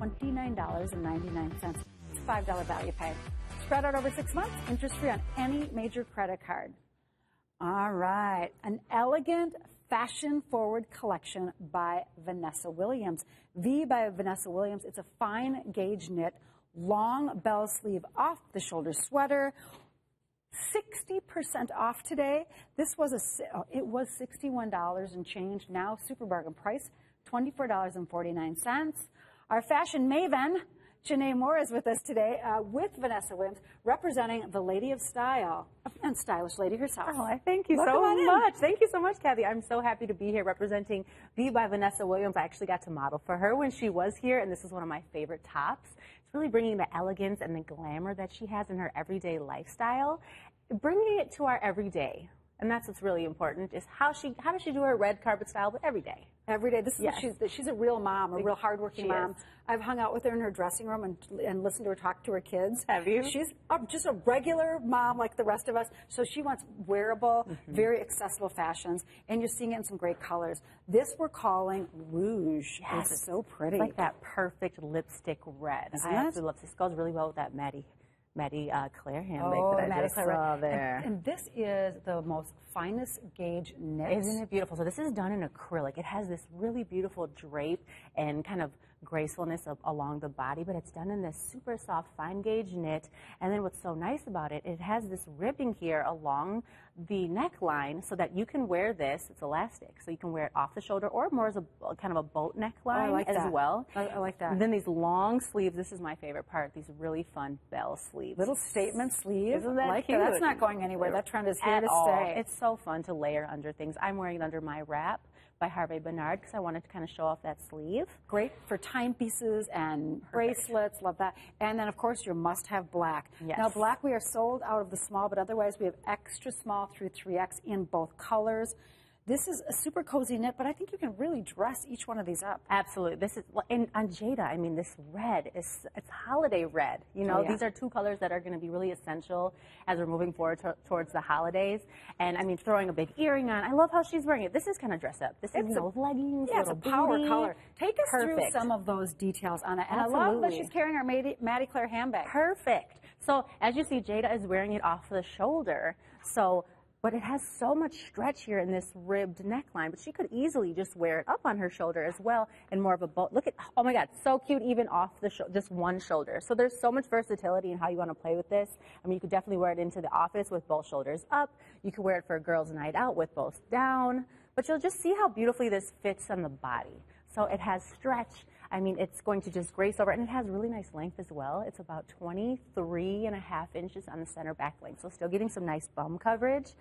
$29.99. It's a $5 value pay. Spread out over six months, interest free on any major credit card. All right, an elegant fashion forward collection by Vanessa Williams. V by Vanessa Williams. It's a fine gauge knit, long bell sleeve off the shoulder sweater. 60% off today. This was a, oh, it was $61 and change. Now super bargain price, $24.49. Our fashion maven, Janae Moore is with us today uh, with Vanessa Williams, representing the Lady of Style, and stylish lady herself. Oh, thank you so much. Thank you so much, Kathy. I'm so happy to be here representing V by Vanessa Williams. I actually got to model for her when she was here, and this is one of my favorite tops. It's really bringing the elegance and the glamour that she has in her everyday lifestyle, bringing it to our everyday. And that's what's really important is how she how does she do her red carpet style, but every day. Every day. This is yes. she's, she's a real mom, a real hardworking she mom. Is. I've hung out with her in her dressing room and, and listened to her talk to her kids. Have you? She's a, just a regular mom like the rest of us. So she wants wearable, mm -hmm. very accessible fashions, and you're seeing it in some great colors. This we're calling rouge. Yes. It's so pretty. like that perfect lipstick red. Isn't I it? absolutely love this. Goes really well with that Maddie Maddie uh, Claire handbag oh, that I Maddie just Claire. saw there. And, and, this is the most finest gauge knit. Isn't it beautiful? So this is done in acrylic. It has this really beautiful drape and kind of gracefulness of, along the body, but it's done in this super soft fine gauge knit. And then what's so nice about it, it has this ribbing here along the neckline so that you can wear this. It's elastic, so you can wear it off the shoulder or more as a kind of a boat oh, neckline oh, like as that. well. I, I, like that. And then these long sleeves. This is my favorite part. These really fun bell sleeves. Little statement sleeves. Isn't that like cute? That. That's not going anywhere. That trend is here At to all. stay. It's so fun to layer under things. I'm wearing it under my wrap by Harvey Bernard because I wanted to kind of show off that sleeve. Great for timepieces and Perfect. bracelets, love that. And then of course your must-have black. Yes. Now black we are sold out of the small, but otherwise we have extra small through 3X in both colors. This is a super cozy knit, but I think you can really dress each one of these up. Absolutely. This is and on Jada. I mean, this red is it's holiday red. You know, oh, yeah. these are two colors that are going to be really essential as we're moving forward to, towards the holidays. And I mean, throwing a big earring on. I love how she's wearing it. This is kind of dress up. This is you know, a, leggings. Yeah, it's a power color. Take us Perfect. through some of those details on it. And Absolutely. I love that she's carrying our Maddie, Maddie Claire handbag. Perfect. So as you see, Jada is wearing it off the shoulder. So but it has so much stretch here in this ribbed neckline, but she could easily just wear it up on her shoulder as well and more of a bow. Look at, oh my God, so cute even off the just one shoulder. So there's so much versatility in how you want to play with this. I mean, you could definitely wear it into the office with both shoulders up. You could wear it for a girl's night out with both down, but you'll just see how beautifully this fits on the body. So it has stretch. I mean, it's going to just grace over, and it has really nice length as well. It's about 23 and a half inches on the center back length, so still getting some nice bum coverage.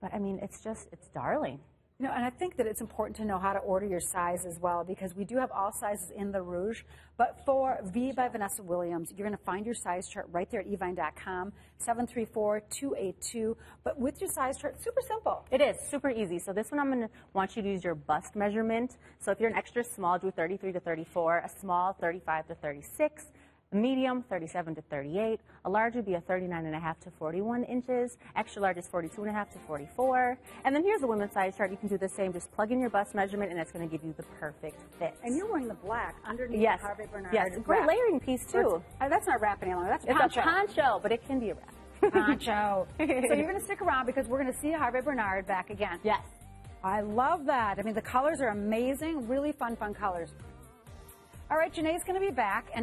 But I mean, it's just, it's darling. You know, and I think that it's important to know how to order your size as well because we do have all sizes in the Rouge. But for V by Vanessa Williams, you're going to find your size chart right there at evine.com, 734-282. But with your size chart, super simple. It is super easy. So this one I'm going to want you to use your bust measurement. So if you're an extra small, do 33 to 34, a small 35 to 36, a medium, 37 to 38. A large would be a 39 and a half to 41 inches. Extra large is 42 and a half to 44. And then here's the women's size chart. You can do the same. Just plug in your bust measurement, and it's going to give you the perfect fit. And you're wearing the black underneath yes. the Hervé Bernard Yes, great layering piece, too. Uh, that's not wrap any longer. That's it's poncho. a poncho, but it can be a wrap. Poncho. so you're going to stick around because we're going to see Harvey Bernard back again. Yes. I love that. I mean, the colors are amazing. Really fun, fun colors. All right, Janae's going to be back. and.